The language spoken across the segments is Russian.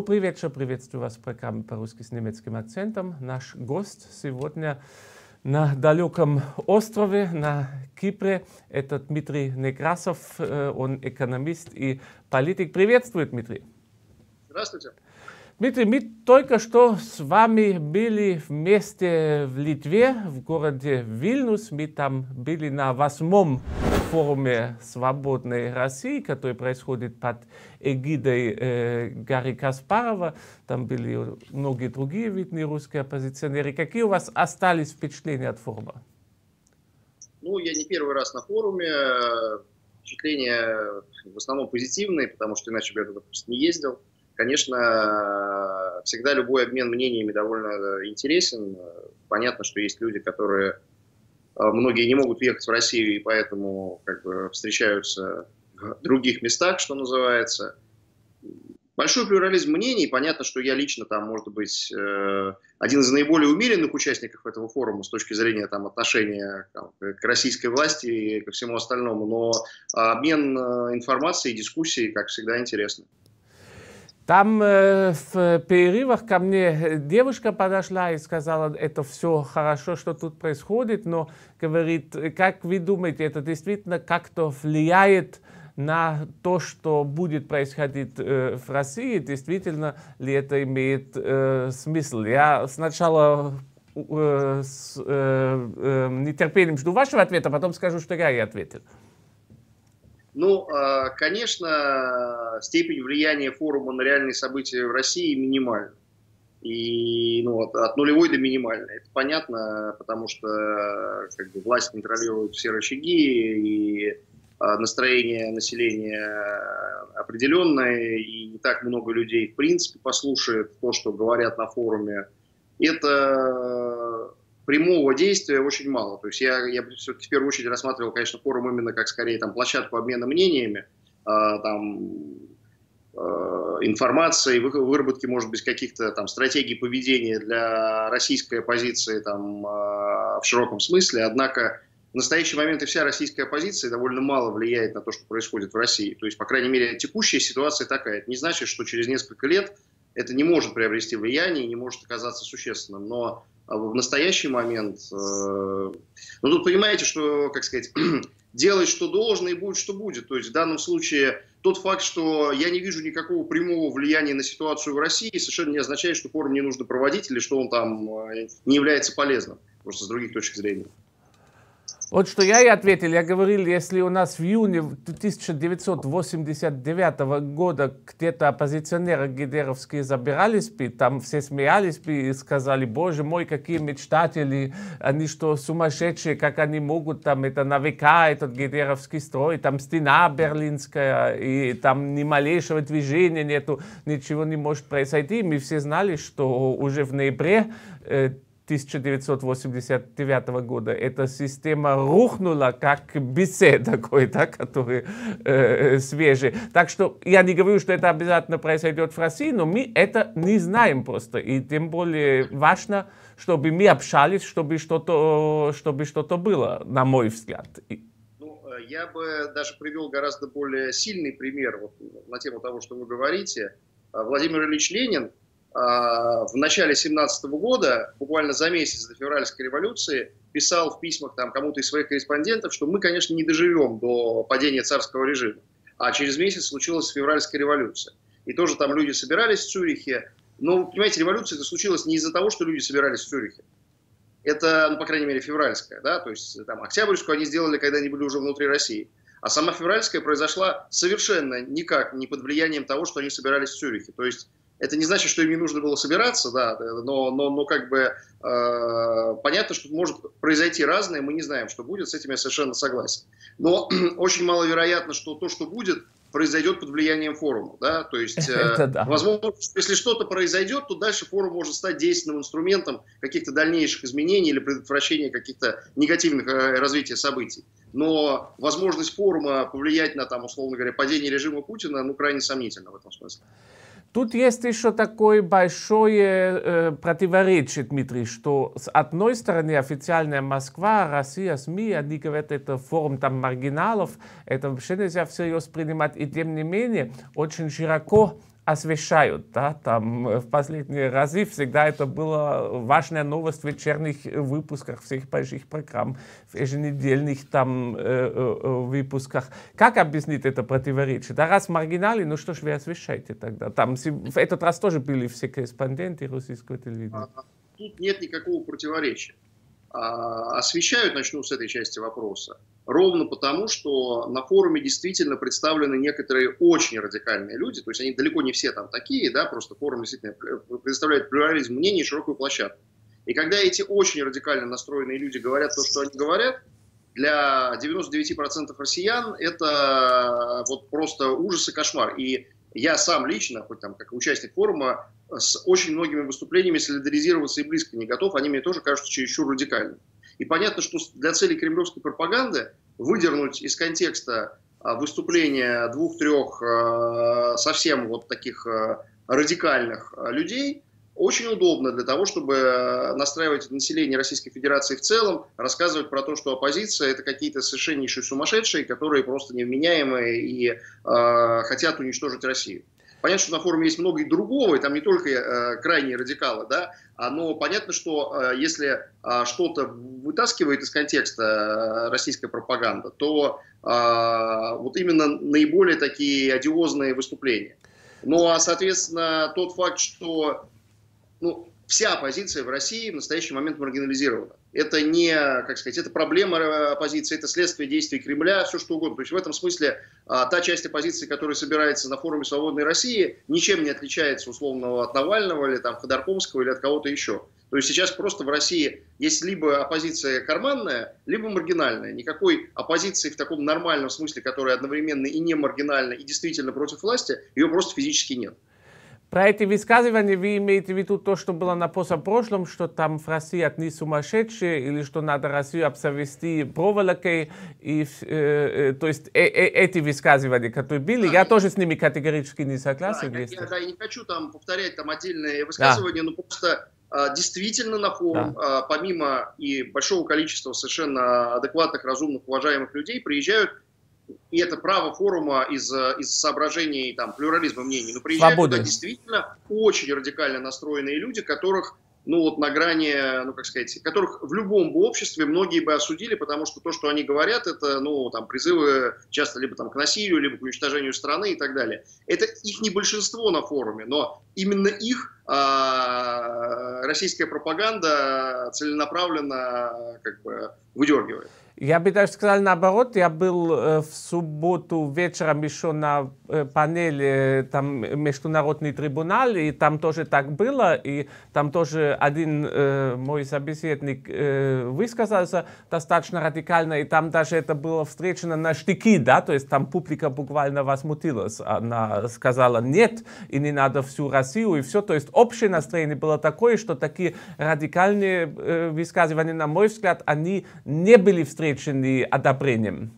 Добрый вечер, приветствую вас в программе по-русски с немецким акцентом. Наш гость сегодня на далеком острове, на Кипре, это Дмитрий Некрасов, э, он экономист и политик. Приветствую, Дмитрий. Здравствуйте. Дмитрий, мы только что с вами были вместе в Литве, в городе Вильнюс. Мы там были на восьмом форуме «Свободной России», который происходит под эгидой э, Гарри Каспарова. Там были многие другие видные русские оппозиционеры. Какие у вас остались впечатления от форума? Ну, я не первый раз на форуме. Впечатления в основном позитивные, потому что иначе бы я туда просто не ездил. Конечно, всегда любой обмен мнениями довольно интересен. Понятно, что есть люди, которые а, многие не могут въехать в Россию и поэтому как бы, встречаются в других местах, что называется. Большой плюрализм мнений. Понятно, что я лично там, может быть, э, один из наиболее умеренных участников этого форума с точки зрения там, отношения там, к российской власти и ко всему остальному. Но обмен э, информацией, дискуссией, как всегда, интересно. Там э, в перерывах ко мне девушка подошла и сказала, это все хорошо, что тут происходит, но говорит, как вы думаете, это действительно как-то влияет на то, что будет происходить э, в России, действительно ли это имеет э, смысл. Я сначала э, с э, нетерпением жду вашего ответа, а потом скажу, что я и ответил. Ну, а, конечно, степень влияния форума на реальные события в России минимальна. И ну, от, от нулевой до минимальной. Это понятно, потому что как бы, власть контролирует все рычаги, и а, настроение населения определенное, и не так много людей в принципе послушает то, что говорят на форуме. Это прямого действия очень мало. То есть я, я в первую очередь рассматривал, конечно, форум именно как скорее там площадку обмена мнениями, э, там э, информацией, выработки, может быть, каких-то там стратегий поведения для российской оппозиции там э, в широком смысле. Однако в настоящий момент и вся российская оппозиция довольно мало влияет на то, что происходит в России. То есть, по крайней мере, текущая ситуация такая. Это не значит, что через несколько лет это не может приобрести влияние, не может оказаться существенным. Но а в настоящий момент, э, ну тут понимаете, что, как сказать, делать что должно и будет что будет. То есть в данном случае тот факт, что я не вижу никакого прямого влияния на ситуацию в России, совершенно не означает, что форум не нужно проводить или что он там э, не является полезным, просто с других точек зрения. Вот что я и ответил. Я говорил, если у нас в июне 1989 года где-то оппозиционеры гидеровские забирались бы, там все смеялись бы и сказали, боже мой, какие мечтатели, они что, сумасшедшие, как они могут, там это на века этот гидеровский строй, там стена берлинская, и там ни малейшего движения нету, ничего не может произойти. Мы все знали, что уже в ноябре э, 1989 года эта система рухнула, как бесед такой, да, который э, свежий. Так что я не говорю, что это обязательно произойдет в России, но мы это не знаем просто. И тем более важно, чтобы мы общались, чтобы что-то чтобы что было, на мой взгляд. Ну, э, я бы даже привел гораздо более сильный пример вот, на тему того, что вы говорите. Владимир Ильич Ленин в начале 17 года, буквально за месяц до февральской революции, писал в письмах там кому-то из своих корреспондентов, что мы, конечно, не доживем до падения царского режима. А через месяц случилась февральская революция. И тоже там люди собирались в Цюрихе. Но, понимаете, революция это случилась не из-за того, что люди собирались в Цюрихе. Это, ну, по крайней мере, февральская, да, то есть там Октябрьскую они сделали, когда они были уже внутри России. А сама февральская произошла совершенно никак не под влиянием того, что они собирались в Цюрихе. То есть это не значит, что им не нужно было собираться, да, но, но, но как бы э, понятно, что может произойти разное, мы не знаем, что будет, с этим я совершенно согласен. Но очень маловероятно, что то, что будет, произойдет под влиянием форума, да, то есть, э, да. возможно, если что-то произойдет, то дальше форум может стать действенным инструментом каких-то дальнейших изменений или предотвращения каких-то негативных э, развития событий. Но возможность форума повлиять на, там, условно говоря, падение режима Путина, ну, крайне сомнительно в этом смысле. Тут есть еще такое большое э, противоречие, Дмитрий, что с одной стороны официальная Москва, Россия, СМИ, они говорят, это форум там маргиналов, это вообще нельзя всерьез принимать, и тем не менее очень широко освещают. Да? Там в последние разы всегда это была важная новость в вечерних выпусках всех больших программ, в еженедельных там э, э, выпусках. Как объяснить это противоречие? Да, раз маргинали, ну что ж вы освещаете тогда? Там в этот раз тоже были все корреспонденты российского телевидения. А, тут нет никакого противоречия. А, освещают, начну с этой части вопроса, ровно потому, что на форуме действительно представлены некоторые очень радикальные люди, то есть они далеко не все там такие, да, просто форум действительно предоставляет плюрализм мнений и широкую площадку. И когда эти очень радикально настроенные люди говорят то, что они говорят, для 99% россиян это вот просто ужас и кошмар. И я сам лично, хоть там как участник форума, с очень многими выступлениями солидаризироваться и близко не готов, они мне тоже кажутся чересчур радикальными. И понятно, что для целей кремлевской пропаганды выдернуть из контекста а, выступления двух-трех а, совсем вот таких а, радикальных людей очень удобно для того, чтобы настраивать население Российской Федерации в целом, рассказывать про то, что оппозиция это какие-то совершеннейшие сумасшедшие, которые просто невменяемые и э, хотят уничтожить Россию. Понятно, что на форуме есть много и другого, и там не только э, крайние радикалы, да, а, но понятно, что э, если э, что-то вытаскивает из контекста э, российская пропаганда, то э, вот именно наиболее такие одиозные выступления. Ну, а, соответственно, тот факт, что ну, вся оппозиция в России в настоящий момент маргинализирована. Это не, как сказать, это проблема оппозиции, это следствие действий Кремля, все что угодно. То есть в этом смысле а, та часть оппозиции, которая собирается на форуме «Свободной России», ничем не отличается условно от Навального или там Ходорковского или от кого-то еще. То есть сейчас просто в России есть либо оппозиция карманная, либо маргинальная. Никакой оппозиции в таком нормальном смысле, которая одновременно и не маргинальна, и действительно против власти, ее просто физически нет. Про эти высказывания вы имеете в виду то, что было на позапрошлом, что там в России одни сумасшедшие, или что надо Россию обзавести проволокой, и, э, э, то есть э, э, эти высказывания, которые были, да, я и... тоже с ними категорически не согласен. Да, я, я, да, я не хочу там повторять там отдельные высказывания, да. но просто а, действительно на форум, да. А, помимо и большого количества совершенно адекватных, разумных, уважаемых людей, приезжают и это право форума из, из соображений там, плюрализма мнений. Но приезжают Свободы. туда действительно очень радикально настроенные люди, которых ну вот на грани, ну как сказать, которых в любом бы обществе многие бы осудили, потому что то, что они говорят, это, ну, там, призывы часто либо там к насилию, либо к уничтожению страны и так далее. Это их не большинство на форуме, но именно их а, российская пропаганда целенаправленно как бы выдергивает. Я бы даже сказал наоборот, я был э, в субботу вечером еще на э, панели там Международный трибунал, и там тоже так было, и там тоже один э, мой собеседник э, высказался достаточно радикально, и там даже это было встречено на штыки, да, то есть там публика буквально возмутилась, она сказала нет, и не надо всю Россию, и все, то есть общее настроение было такое, что такие радикальные э, высказывания, на мой взгляд, они не были встречены встречены одобрением?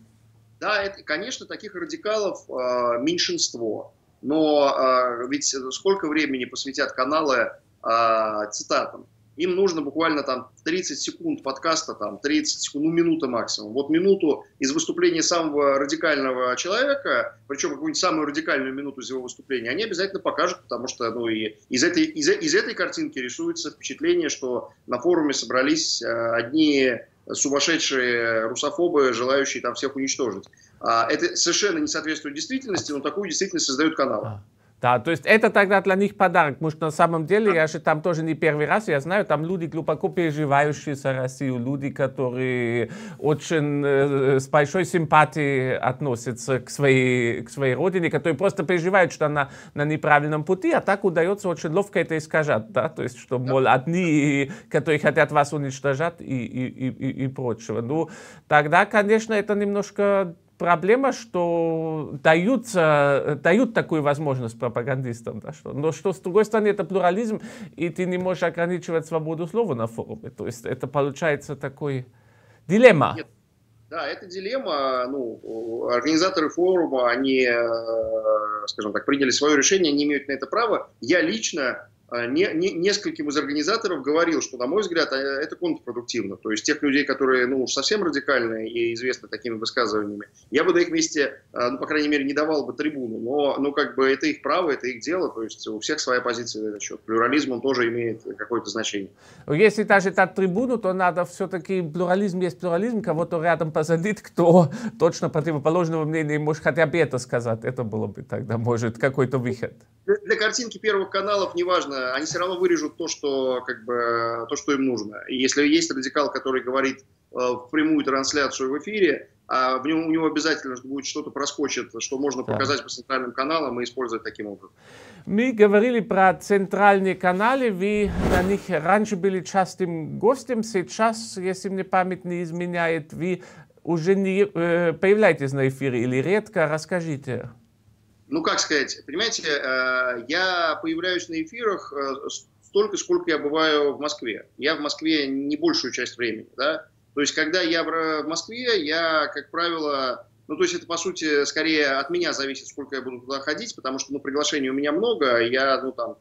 Да, это, конечно, таких радикалов э, меньшинство. Но э, ведь сколько времени посвятят каналы э, цитатам? Им нужно буквально там 30 секунд подкаста, там 30 секунд, ну минута максимум. Вот минуту из выступления самого радикального человека, причем какую-нибудь самую радикальную минуту из его выступления, они обязательно покажут, потому что ну, и из, этой, из, из этой картинки рисуется впечатление, что на форуме собрались э, одни сумасшедшие русофобы, желающие там всех уничтожить. А, это совершенно не соответствует действительности, но такую действительность создают каналы. А. Да, то есть это тогда для них подарок, потому что на самом деле, я же там тоже не первый раз, я знаю, там люди глубоко переживающие за Россию, люди, которые очень э, с большой симпатией относятся к своей, к своей родине, которые просто переживают, что она на неправильном пути, а так удается очень ловко это искажать, да, то есть, что, мол, одни, которые хотят вас уничтожать и, и, и, и прочего. Ну, тогда, конечно, это немножко проблема, что даются, дают такую возможность пропагандистам. Да, что, но что, с другой стороны, это плурализм, и ты не можешь ограничивать свободу слова на форуме. То есть это получается такой дилемма. Нет. Да, это дилемма. Ну, организаторы форума, они, э, скажем так, приняли свое решение, они имеют на это право. Я лично не, не, нескольким из организаторов говорил, что, на мой взгляд, а, это контрпродуктивно. То есть тех людей, которые ну, совсем радикальные и известны такими высказываниями, я бы на их месте, а, ну, по крайней мере, не давал бы трибуну. Но, ну, как бы это их право, это их дело. То есть у всех своя позиция на этот счет. Плюрализм, он тоже имеет какое-то значение. Если даже дать трибуну, то надо все-таки, плюрализм есть плюрализм, кого-то рядом посадить, кто точно противоположного мнения может хотя бы это сказать. Это было бы тогда, может, какой-то выход. Для, для картинки первых каналов, неважно, они все равно вырежут то, что, как бы, то, что им нужно. И если есть радикал, который говорит э, в прямую трансляцию в эфире, а в нем, у него обязательно будет что-то проскочит, что можно да. показать по центральным каналам и использовать таким образом. Мы говорили про центральные каналы, вы на них раньше были частым гостем, сейчас, если мне память не изменяет, вы уже не э, появляетесь на эфире или редко, расскажите ну как сказать, понимаете, э, я появляюсь на эфирах э, столько, сколько я бываю в Москве. Я в Москве не большую часть времени, да. То есть, когда я в Москве, я, как правило, ну, то есть, это, по сути, скорее от меня зависит, сколько я буду туда ходить, потому что, ну, приглашений у меня много, я, ну, там,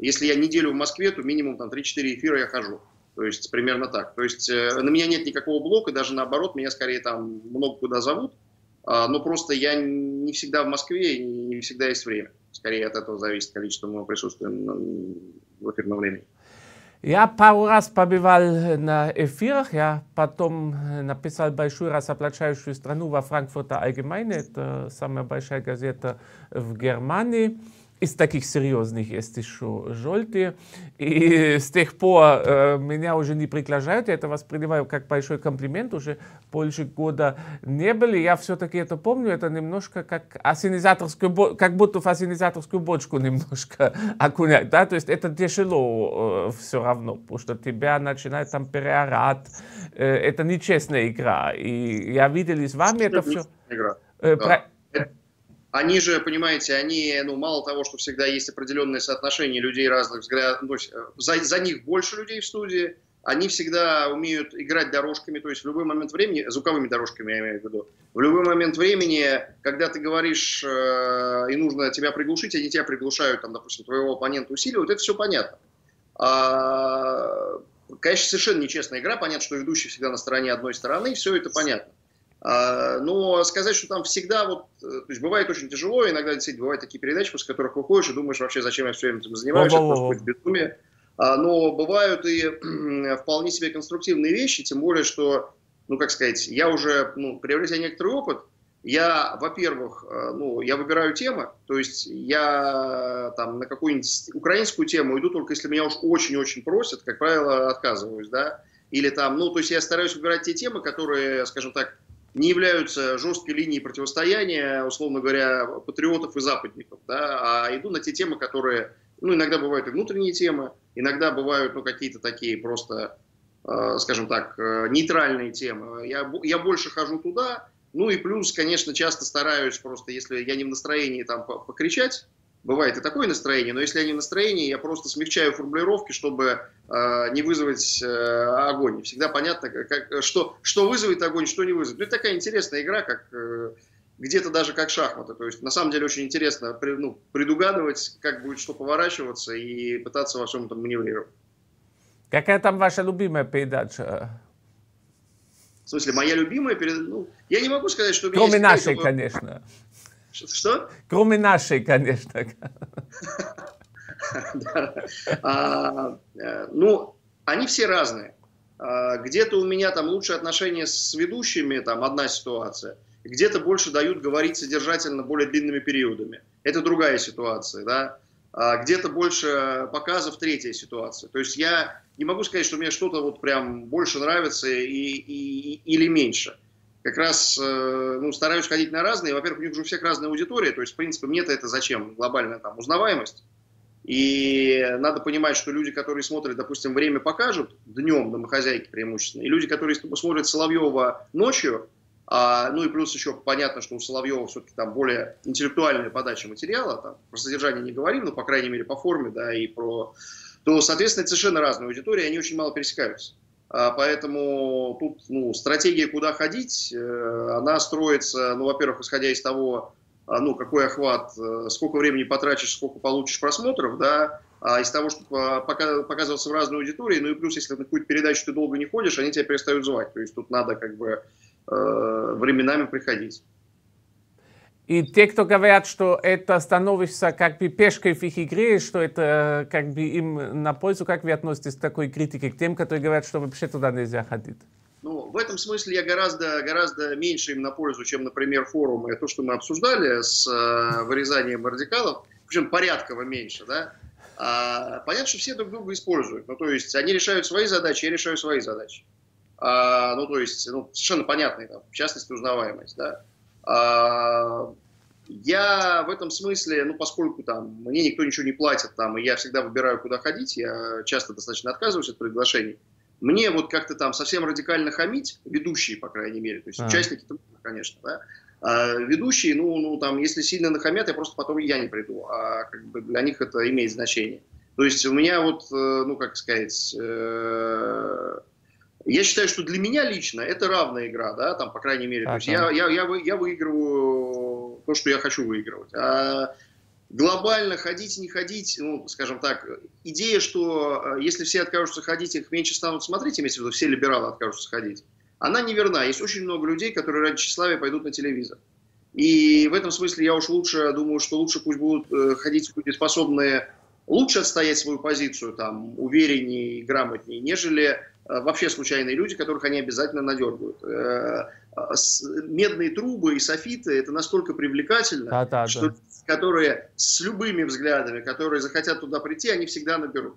если я неделю в Москве, то минимум, там, 3-4 эфира я хожу. То есть, примерно так. То есть, э, на меня нет никакого блока, даже наоборот, меня скорее там много куда зовут. А, но просто я не всегда в Москве не всегда есть время. Скорее от этого зависит количество моего присутствия в эфирном времени. Я пару раз побывал на эфирах, я потом написал большую разоблачающую страну во Франкфурта Allgemeine, это самая большая газета в Германии из таких серьезных есть еще желтые. И с тех пор э, меня уже не приглашают. Я это воспринимаю как большой комплимент. Уже больше года не были. Я все-таки это помню. Это немножко как осенизаторскую, как будто в осенизаторскую бочку немножко окунять. Да? То есть это тяжело э, все равно, потому что тебя начинают там переорать. Э, это нечестная игра. И я видел с вами это, это все... Игра. Э, да. про они же, понимаете, они, ну, мало того, что всегда есть определенное соотношение людей разных взглядов, ну, за, за них больше людей в студии, они всегда умеют играть дорожками, то есть в любой момент времени, звуковыми дорожками я имею в виду, в любой момент времени, когда ты говоришь э, и нужно тебя приглушить, они тебя приглушают, там, допустим, твоего оппонента усиливают, это все понятно. А, конечно, совершенно нечестная игра, понятно, что ведущий всегда на стороне одной стороны, все это понятно. А, но сказать, что там всегда вот, э, то есть бывает очень тяжело, иногда действительно бывают такие передачи, после которых выходишь и думаешь вообще, зачем я все время этим занимаюсь, это просто безумие. А, но бывают и вполне себе конструктивные вещи, тем более, что, ну, как сказать, я уже, ну, приобретя некоторый опыт, я, во-первых, э, ну, я выбираю темы, то есть я там на какую-нибудь украинскую тему иду только если меня уж очень-очень просят, как правило, отказываюсь, да, или там, ну, то есть я стараюсь выбирать те темы, которые, скажем так, не являются жесткой линией противостояния, условно говоря, патриотов и западников, да, а иду на те темы, которые, ну, иногда бывают и внутренние темы, иногда бывают, ну, какие-то такие просто, э, скажем так, э, нейтральные темы. Я, я больше хожу туда, ну и плюс, конечно, часто стараюсь просто, если я не в настроении там покричать, бывает и такое настроение, но если я не в настроении, я просто смягчаю формулировки, чтобы э, не вызвать э, огонь. Всегда понятно, как, что, что вызовет огонь, что не вызовет. Ну, это такая интересная игра, как э, где-то даже как шахматы. То есть, на самом деле, очень интересно ну, предугадывать, как будет что поворачиваться и пытаться во всем этом маневрировать. Какая там ваша любимая передача? В смысле, моя любимая передача? Ну, я не могу сказать, что... Кроме нашей, конечно. Что? Кроме нашей, конечно. А, э, ну, они все разные. А, где-то у меня там лучшие отношения с ведущими, там одна ситуация. Где-то больше дают говорить содержательно более длинными периодами. Это другая ситуация, да. А, где-то больше показов, третья ситуация. То есть я не могу сказать, что мне что-то вот прям больше нравится и, и, или меньше как раз э, ну, стараюсь ходить на разные. Во-первых, у них же у всех разная аудитория, то есть, в принципе, мне-то это зачем? Глобальная там узнаваемость. И надо понимать, что люди, которые смотрят, допустим, «Время покажут» днем, домохозяйки преимущественно, и люди, которые смотрят Соловьева ночью, а, ну и плюс еще понятно, что у Соловьева все-таки там более интеллектуальная подача материала, там, про содержание не говорим, но, по крайней мере, по форме, да, и про... То, соответственно, это совершенно разные аудитории, они очень мало пересекаются. А, поэтому тут ну, стратегия, куда ходить, э, она строится, ну, во-первых, исходя из того, а, ну, какой охват, э, сколько времени потратишь, сколько получишь просмотров, да, а из того, что показывался в разной аудитории, ну и плюс, если на какую-то передачу ты долго не ходишь, они тебя перестают звать. То есть тут надо как бы э, временами приходить. И те, кто говорят, что это становишься как бы пешкой в их игре, что это как бы им на пользу, как вы относитесь к такой критике, к тем, которые говорят, что вообще туда нельзя ходить? Ну, в этом смысле я гораздо, гораздо меньше им на пользу, чем, например, форумы. То, что мы обсуждали с э, вырезанием радикалов, причем порядково меньше, да. А, понятно, что все друг друга используют. Ну, то есть они решают свои задачи, я решаю свои задачи. А, ну, то есть, ну, совершенно понятные, там, в частности, узнаваемость, да. А, я в этом смысле, ну, поскольку там мне никто ничего не платит, там, и я всегда выбираю, куда ходить, я часто достаточно отказываюсь от приглашений, мне вот как-то там совсем радикально хамить, ведущие, по крайней мере, то есть а. участники, конечно, да, а ведущие, ну, ну, там, если сильно нахамят, я просто потом я не приду, а как бы для них это имеет значение. То есть у меня вот, э, ну, как сказать, э, я считаю, что для меня лично это равная игра, да, там, по крайней мере. А, то есть я, я, я, я выигрываю то, что я хочу выигрывать. А глобально ходить, не ходить, ну, скажем так, идея, что э, если все откажутся ходить, их меньше станут смотреть, имеется в виду, все либералы откажутся ходить, она неверна. Есть очень много людей, которые ради тщеславия пойдут на телевизор. И в этом смысле я уж лучше, думаю, что лучше пусть будут э, ходить люди, способные лучше отстоять свою позицию, там, увереннее и грамотнее, нежели вообще случайные люди, которых они обязательно надергают медные трубы и софиты это настолько привлекательно, да, да, что да. которые с любыми взглядами, которые захотят туда прийти, они всегда наберут.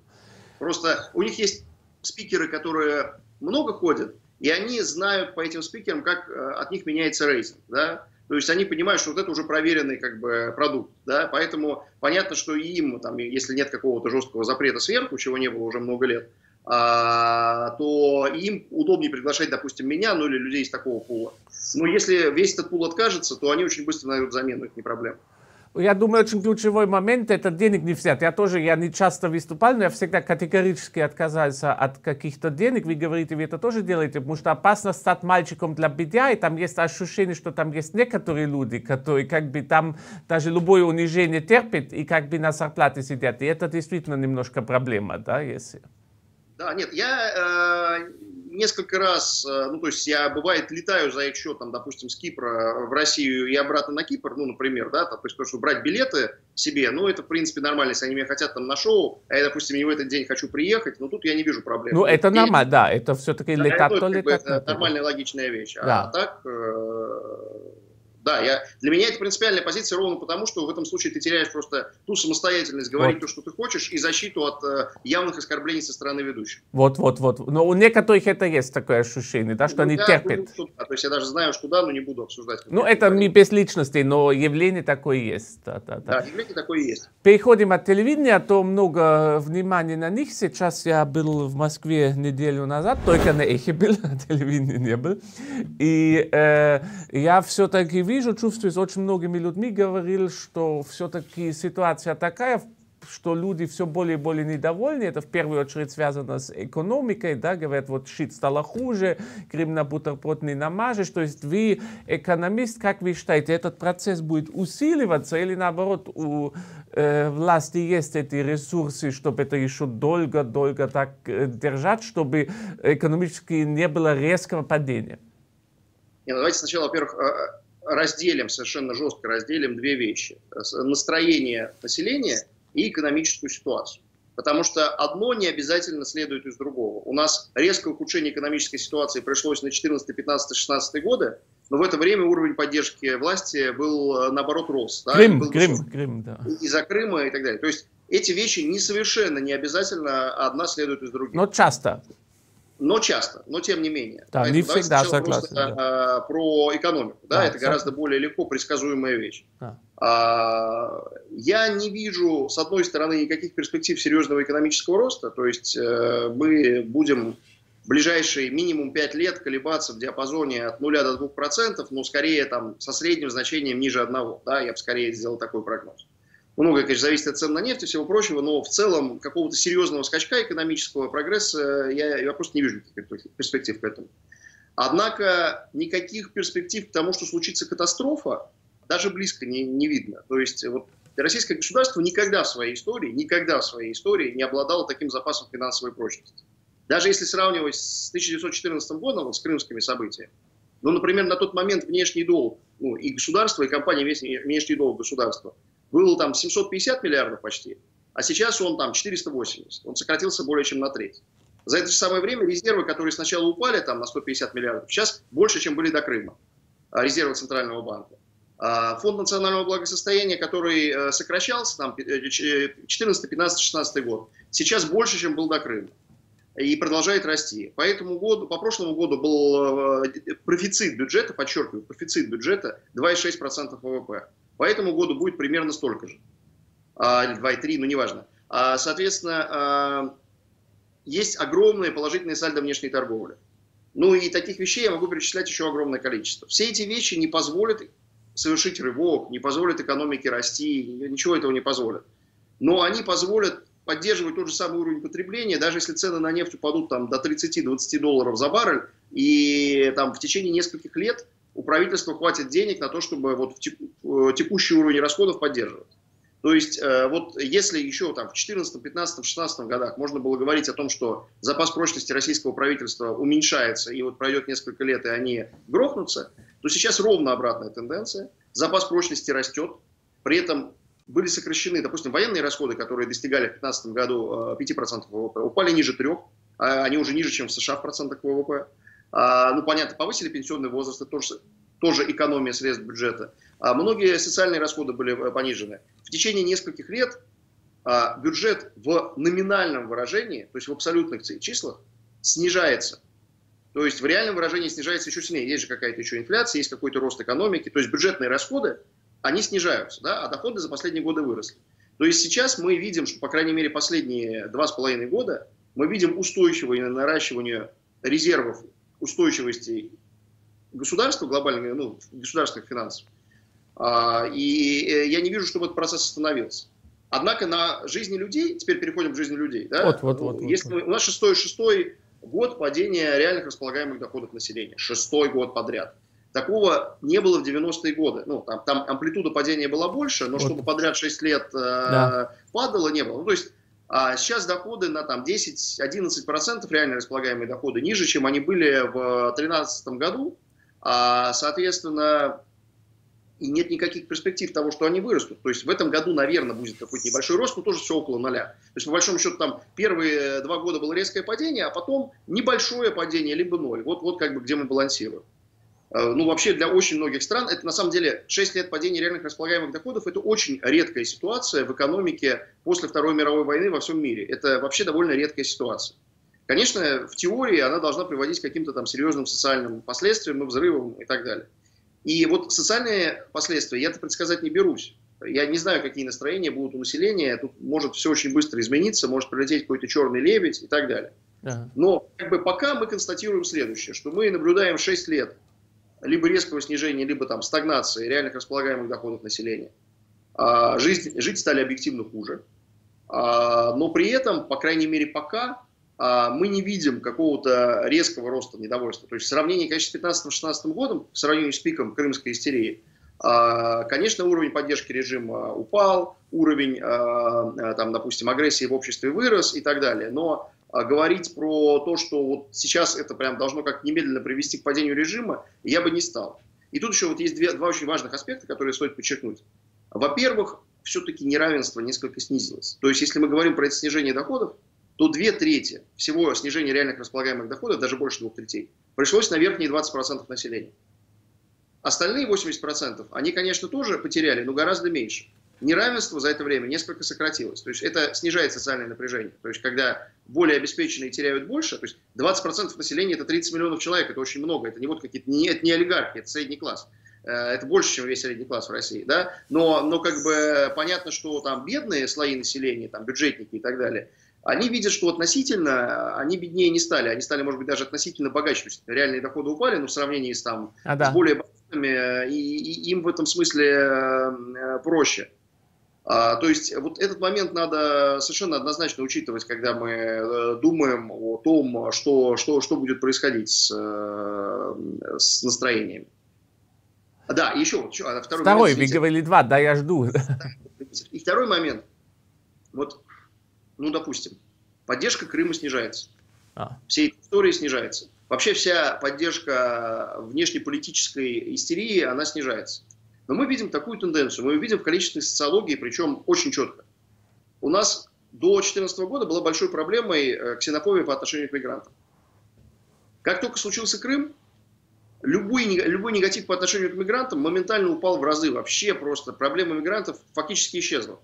Просто у них есть спикеры, которые много ходят, и они знают по этим спикерам, как э, от них меняется рейтинг. Да? То есть они понимают, что вот это уже проверенный как бы, продукт. Да? Поэтому понятно, что им, там, если нет какого-то жесткого запрета сверху, чего не было уже много лет, то им удобнее приглашать, допустим, меня, ну или людей из такого пула. Но если весь этот пул откажется, то они очень быстро найдут замену, это не проблема. Я думаю, очень ключевой момент – это денег не взять. Я тоже, я не часто выступал, но я всегда категорически отказался от каких-то денег. Вы говорите, вы это тоже делаете, потому что опасно стать мальчиком для бедя, и там есть ощущение, что там есть некоторые люди, которые как бы там даже любое унижение терпят и как бы на зарплате сидят. И это действительно немножко проблема, да, если... Да, нет, я э, несколько раз, э, ну, то есть я, бывает, летаю за их счетом, допустим, с Кипра в Россию и обратно на Кипр, ну, например, да, то есть, то, что брать билеты себе, ну, это, в принципе, нормально, если они меня хотят там на шоу, а я, допустим, не в этот день хочу приехать, но тут я не вижу проблем. Ну, это нормально, да, это все-таки да, летать, то летать. Это нормальная, логичная вещь. А да. А так, э, да, я, для меня это принципиальная позиция ровно потому, что в этом случае ты теряешь просто ту самостоятельность говорить вот. то, что ты хочешь, и защиту от э, явных оскорблений со стороны ведущих. Вот, вот, вот. Но у некоторых это есть такое ощущение, да, что ну, они да, терпят. Ну, то есть я даже знаю, что да, но не буду обсуждать. Ну, это не без личности, но явление такое есть. Да, да, да. да явление такое есть. Переходим от телевидения, а то много внимания на них. Сейчас я был в Москве неделю назад, только на эхе был, а телевидения не был. И э, я все-таки вижу, чувствую, с очень многими людьми говорил, что все-таки ситуация такая, что люди все более и более недовольны. Это в первую очередь связано с экономикой. Да? Говорят, вот шит стало хуже, крем на бутерброд не намажешь. То есть вы, экономист, как вы считаете, этот процесс будет усиливаться или наоборот у э, власти есть эти ресурсы, чтобы это еще долго-долго так э, держать, чтобы экономически не было резкого падения? Нет, ну, давайте сначала, во-первых, разделим, совершенно жестко разделим две вещи. Настроение населения и экономическую ситуацию. Потому что одно не обязательно следует из другого. У нас резкое ухудшение экономической ситуации пришлось на 14, 15, 16 годы, но в это время уровень поддержки власти был, наоборот, рос. Да? Крым, был Крым, Крым, да. Из-за Крыма и так далее. То есть эти вещи не совершенно не обязательно одна следует из других. Но часто но часто, но тем не менее. Да, Поэтому не всегда согласен. Да. А, про экономику, да, да это гораздо более легко предсказуемая вещь. Да. А, я не вижу, с одной стороны, никаких перспектив серьезного экономического роста, то есть э, мы будем в ближайшие минимум 5 лет колебаться в диапазоне от 0 до 2%, но скорее там со средним значением ниже 1, да, я бы скорее сделал такой прогноз многое, конечно, зависит от цен на нефть и всего прочего, но в целом какого-то серьезного скачка экономического прогресса я, я просто не вижу перспектив к этому. Однако никаких перспектив к тому, что случится катастрофа, даже близко не, не видно. То есть вот российское государство никогда в своей истории, никогда в своей истории не обладало таким запасом финансовой прочности. Даже если сравнивать с 1914 годом, вот, с крымскими событиями, ну, например, на тот момент внешний долг ну, и государства, и компании внешний долг государства был там 750 миллиардов почти, а сейчас он там 480. Он сократился более чем на треть. За это же самое время резервы, которые сначала упали там на 150 миллиардов, сейчас больше, чем были до Крыма. А, резервы Центрального банка. А, фонд национального благосостояния, который э, сокращался там 14, 15, 16 год, сейчас больше, чем был до Крыма. И продолжает расти. По этому году, по прошлому году был э, профицит бюджета, подчеркиваю, профицит бюджета 2,6% ВВП. По этому году будет примерно столько же. А, или 2,3, ну неважно. Соответственно, есть огромное положительное сальдо внешней торговли. Ну и таких вещей я могу перечислять еще огромное количество. Все эти вещи не позволят совершить рывок, не позволят экономике расти, ничего этого не позволят. Но они позволят поддерживать тот же самый уровень потребления, даже если цены на нефть упадут там, до 30-20 долларов за баррель, и там, в течение нескольких лет у правительства хватит денег на то, чтобы вот, э, текущий уровень расходов поддерживать. То есть, э, вот если еще там в 2014, 15, 16 годах можно было говорить о том, что запас прочности российского правительства уменьшается, и вот пройдет несколько лет, и они грохнутся, то сейчас ровно обратная тенденция. Запас прочности растет, при этом были сокращены, допустим, военные расходы, которые достигали в 2015 году 5% э, ВВП, упали ниже 3%, а они уже ниже, чем в США в процентах ВВП. А, ну, понятно, повысили пенсионный возраст, это тоже, тоже экономия средств бюджета. А многие социальные расходы были э, понижены. В течение нескольких лет а, бюджет в номинальном выражении, то есть в абсолютных числах, снижается. То есть в реальном выражении снижается еще сильнее. Есть же какая-то еще инфляция, есть какой-то рост экономики. То есть бюджетные расходы, они снижаются, да, а доходы за последние годы выросли. То есть сейчас мы видим, что, по крайней мере, последние два с половиной года мы видим устойчивое наращивание резервов устойчивости государства, глобальных, ну, государственных финансов. А, и э, я не вижу, чтобы этот процесс остановился. Однако на жизни людей, теперь переходим к жизни людей, да? Вот, вот, вот. Если вот. у нас шестой, шестой год падения реальных располагаемых доходов населения, шестой год подряд. Такого не было в 90-е годы. Ну, там, там амплитуда падения была больше, но вот. чтобы подряд 6 лет э, да. падало, не было. Ну, то есть а сейчас доходы на там, 10-11% реально располагаемые доходы ниже, чем они были в 2013 году. А, соответственно, и нет никаких перспектив того, что они вырастут. То есть в этом году, наверное, будет какой-то небольшой рост, но тоже все около нуля. То есть, по большому счету, там первые два года было резкое падение, а потом небольшое падение, либо ноль. Вот, вот как бы где мы балансируем. Э, ну, вообще для очень многих стран, это на самом деле 6 лет падения реальных располагаемых доходов, это очень редкая ситуация в экономике после Второй мировой войны во всем мире. Это вообще довольно редкая ситуация. Конечно, в теории она должна приводить к каким-то там серьезным социальным последствиям, взрывам и так далее. И вот социальные последствия я-то предсказать не берусь. Я не знаю, какие настроения будут у населения. Тут может все очень быстро измениться, может прилететь какой-то черный лебедь и так далее. Ага. Но как бы пока мы констатируем следующее, что мы наблюдаем 6 лет либо резкого снижения, либо там стагнации реальных располагаемых доходов населения. А, жизнь, жить стали объективно хуже. А, но при этом, по крайней мере пока, а, мы не видим какого-то резкого роста недовольства. То есть в сравнении, конечно, с 2015-2016 годом, в сравнении с пиком крымской истерии, конечно, уровень поддержки режима упал, уровень, там, допустим, агрессии в обществе вырос и так далее. Но говорить про то, что вот сейчас это прям должно как немедленно привести к падению режима, я бы не стал. И тут еще вот есть две, два очень важных аспекта, которые стоит подчеркнуть. Во-первых, все-таки неравенство несколько снизилось. То есть, если мы говорим про это снижение доходов, то две трети всего снижения реальных располагаемых доходов, даже больше двух третей, пришлось на верхние 20% населения. Остальные 80%, они, конечно, тоже потеряли, но гораздо меньше. Неравенство за это время несколько сократилось. То есть это снижает социальное напряжение. То есть когда более обеспеченные теряют больше, то есть 20% населения это 30 миллионов человек, это очень много. Это не вот какие-то, не, это не олигархи, это средний класс. Э, это больше, чем весь средний класс в России, да, но, но как бы понятно, что там бедные слои населения, там бюджетники и так далее, они видят, что относительно они беднее не стали, они стали, может быть, даже относительно богаче, то есть реальные доходы упали, но в сравнении с, там, а, да. с более богатыми, и, и им в этом смысле э, проще. А, то есть вот этот момент надо совершенно однозначно учитывать, когда мы э, думаем о том, что, что, что будет происходить с, э, с настроениями. Да, еще, еще а, второй, второй момент. вы говорили два, да, я жду. И второй момент. Вот, ну, допустим, поддержка Крыма снижается. А. Всей истории снижается. Вообще вся поддержка внешнеполитической истерии, она снижается. Но мы видим такую тенденцию. Мы видим в количественной социологии, причем очень четко. У нас до 2014 года была большой проблемой э, ксенофобия по отношению к мигрантам. Как только случился Крым, любой, любой негатив по отношению к мигрантам моментально упал в разы. Вообще просто проблема мигрантов фактически исчезла.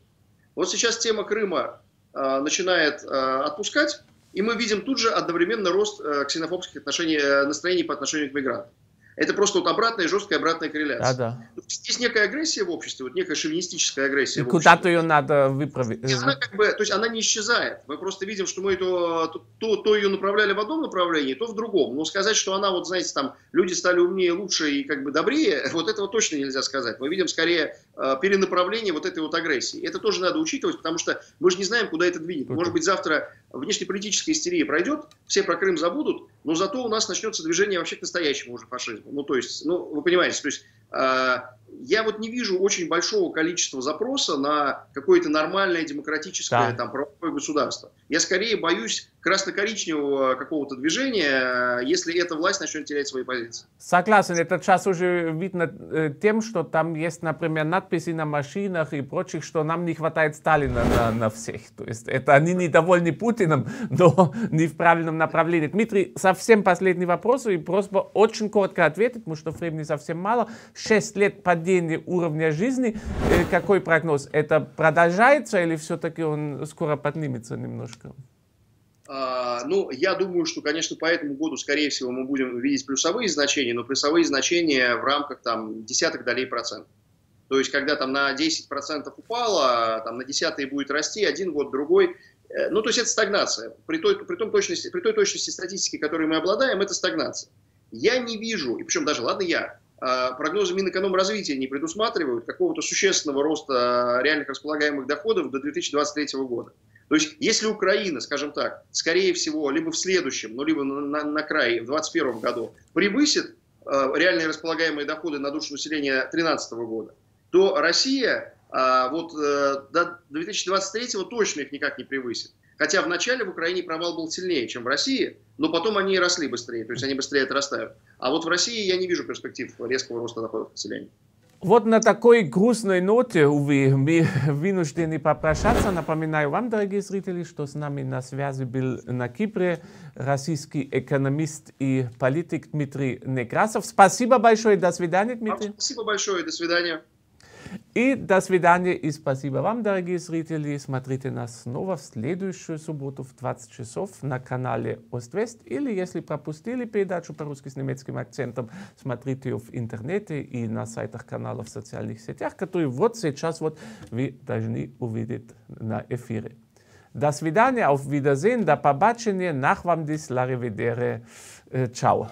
Вот сейчас тема Крыма э, начинает э, отпускать, и мы видим тут же одновременно рост э, ксенофобских отношений, э, настроений по отношению к мигрантам. Это просто вот обратная, жесткая обратная корреляция. Да, да. Есть некая агрессия в обществе, вот некая шовинистическая агрессия. И куда-то ее надо выправить. И она как бы, то есть она не исчезает. Мы просто видим, что мы то, то, то, ее направляли в одном направлении, то в другом. Но сказать, что она, вот знаете, там, люди стали умнее, лучше и как бы добрее, вот этого точно нельзя сказать. Мы видим скорее э, перенаправление вот этой вот агрессии. Это тоже надо учитывать, потому что мы же не знаем, куда это двинет. Может быть, завтра внешнеполитическая истерия пройдет, все про Крым забудут, но зато у нас начнется движение вообще к настоящему уже фашизму. Ну, то есть, ну, вы понимаете, то есть э, я вот не вижу очень большого количества запроса на какое-то нормальное демократическое да. там, правовое государство. Я скорее боюсь красно-коричневого какого-то движения, если эта власть начнет терять свои позиции. Согласен, это сейчас уже видно э, тем, что там есть, например, надписи на машинах и прочих, что нам не хватает Сталина на, на всех. То есть это они недовольны Путиным, но не в правильном направлении. Дмитрий, совсем последний вопрос и просьба очень коротко ответить, потому что времени совсем мало. Шесть лет падения уровня жизни. Э, какой прогноз? Это продолжается или все-таки он скоро поднимется немножко? А, ну, я думаю, что, конечно, по этому году, скорее всего, мы будем видеть плюсовые значения, но плюсовые значения в рамках там десятых долей процентов. То есть, когда там на 10% упало, там на десятые будет расти один год, другой. Э, ну, то есть, это стагнация. При той, при, том точности, при той точности статистики, которой мы обладаем, это стагнация. Я не вижу, и причем даже, ладно, я, прогнозы Минэкономразвития не предусматривают какого-то существенного роста реальных располагаемых доходов до 2023 года. То есть, если Украина, скажем так, скорее всего, либо в следующем, ну, либо на, на, на крае, в 2021 году, превысит э, реальные располагаемые доходы на душу населения 2013 года, то Россия э, вот э, до 2023 точно их никак не превысит. Хотя в начале в Украине провал был сильнее, чем в России, но потом они и росли быстрее, то есть они быстрее отрастают. А вот в России я не вижу перспектив резкого роста доходов населения. Вот на такой грустной ноте, увы, мы вынуждены попрощаться. Напоминаю вам, дорогие зрители, что с нами на связи был на Кипре российский экономист и политик Дмитрий Некрасов. Спасибо большое, до свидания, Дмитрий. Спасибо большое, до свидания. И до свидания и спасибо вам, дорогие зрители. Смотрите нас снова в следующую субботу в 20 часов на канале Ост-Вест. Или если пропустили передачу по-русски с немецким акцентом, смотрите ее в интернете и на сайтах каналов в социальных сетях, которые вот сейчас вот вы должны увидеть на эфире. До свидания, auf Wiedersehen, до побачення, нах вам дис, ла реведере, чао.